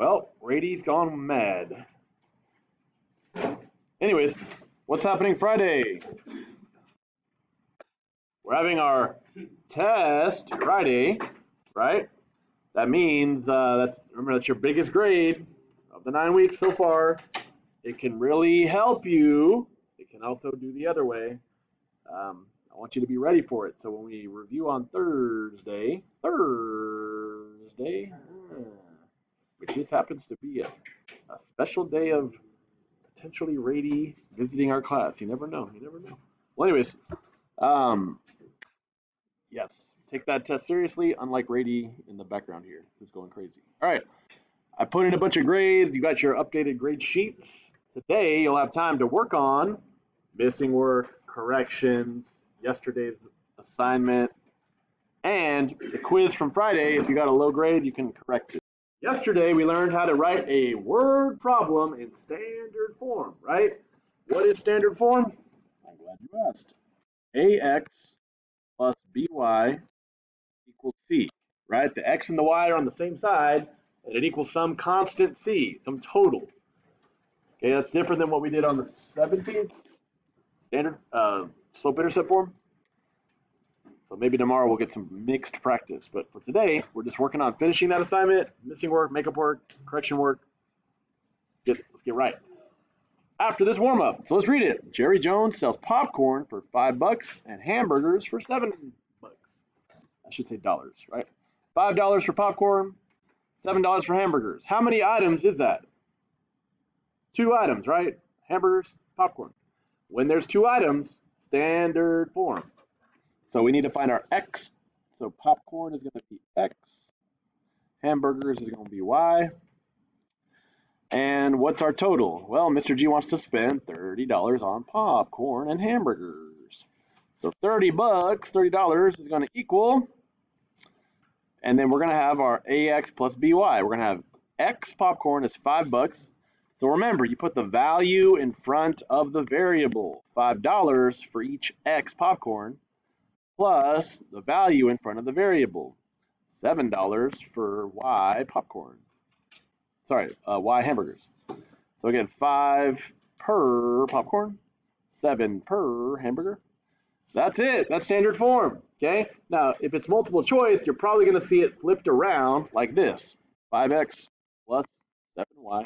Well, Rady's gone mad. Anyways, what's happening Friday? We're having our test Friday, right? That means uh, that's remember that's your biggest grade of the nine weeks so far. It can really help you. It can also do the other way. Um, I want you to be ready for it. So when we review on Thursday, Thursday, which just happens to be a, a special day of potentially Rady visiting our class. You never know. You never know. Well, anyways, um, yes, take that test seriously. Unlike Rady in the background here, who's going crazy. All right, I put in a bunch of grades. You got your updated grade sheets. Today, you'll have time to work on missing work, corrections, yesterday's assignment, and the quiz from Friday. If you got a low grade, you can correct it. Yesterday, we learned how to write a word problem in standard form, right? What is standard form? I'm glad you asked. AX plus BY equals C, right? The X and the Y are on the same side, and it equals some constant C, some total. Okay, that's different than what we did on the 17th standard uh, slope intercept form. So maybe tomorrow we'll get some mixed practice. But for today, we're just working on finishing that assignment, missing work, makeup work, correction work. Get, let's get right. After this warm up, so let's read it. Jerry Jones sells popcorn for five bucks and hamburgers for seven bucks. I should say dollars, right? Five dollars for popcorn, seven dollars for hamburgers. How many items is that? Two items, right? Hamburgers, popcorn. When there's two items, standard form. So we need to find our x. So popcorn is going to be x. Hamburgers is going to be y. And what's our total? Well, Mr. G wants to spend $30 on popcorn and hamburgers. So 30 bucks, $30 is going to equal, and then we're going to have our AX plus BY. We're going to have X popcorn is 5 bucks. So remember, you put the value in front of the variable, $5 for each X popcorn plus the value in front of the variable, $7 for Y popcorn. Sorry, uh, Y hamburgers. So again, 5 per popcorn, 7 per hamburger. That's it. That's standard form. Okay. Now, if it's multiple choice, you're probably going to see it flipped around like this. 5x plus 7y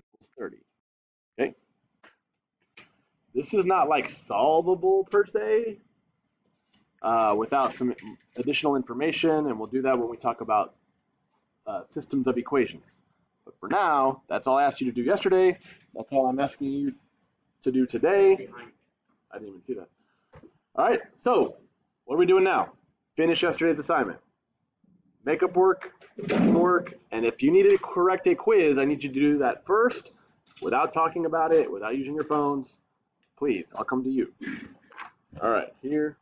equals 30. Okay. This is not like solvable per se, uh, without some additional information, and we'll do that when we talk about uh, systems of equations. But for now, that's all I asked you to do yesterday. That's all I'm asking you to do today. I didn't even see that. All right, so what are we doing now? Finish yesterday's assignment. Makeup work, work, and if you need to correct a quiz, I need you to do that first without talking about it, without using your phones. Please, I'll come to you. All right, here.